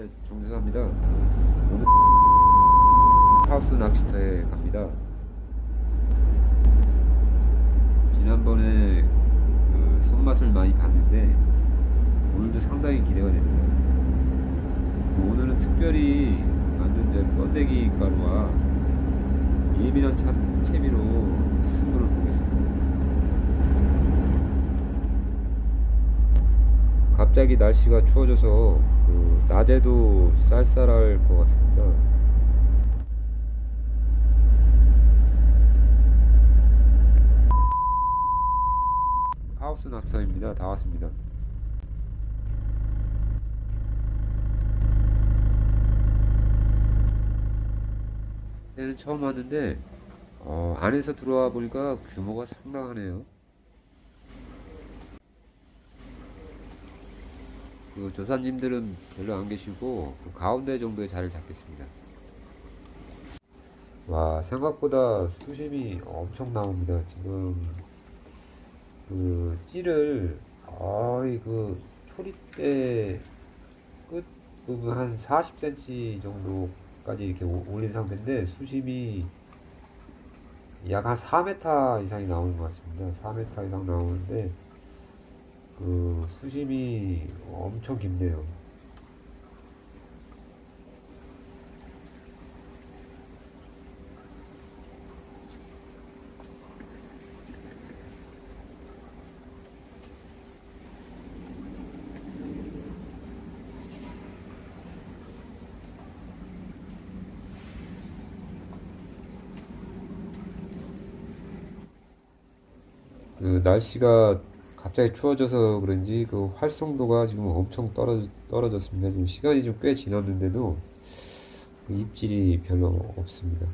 네, 정세사입니다. 오늘 하우스 낚시터에 갑니다. 지난번에 그 손맛을 많이 봤는데 오늘도 상당히 기대가 됩니다. 오늘은 특별히 만든 저 번데기 가루와 예민한 참, 채비로 승부를 보겠습니다. 갑자기 날씨가 추워져서 그 낮에도 쌀쌀할 것 같습니다. 하우스 낙서입니다. 다 왔습니다. 때는 처음 왔는데 어, 안에서 들어와 보니까 규모가 상당하네요. 그 조사님들은 별로 안 계시고 그 가운데 정도에 자리를 잡겠습니다. 와 생각보다 수심이 엄청 나옵니다. 지금 그 찌를 아이 그 초리대 끝 부분 한 40cm 정도까지 이렇게 오- 올린 상태인데 수심이 약 한 4m 이상이 나오는 것 같습니다. 4m 이상 나오는데 그 수심이 엄청 깊네요. 그 날씨가 갑자기 추워져서 그런지 그 활성도가 지금 엄청 떨어, 떨어졌습니다. 지금 시간이 좀 꽤 지났는데도 그 입질이 별로 없습니다.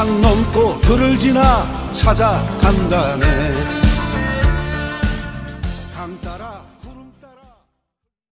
산 넘고 들을 지나 찾아간다네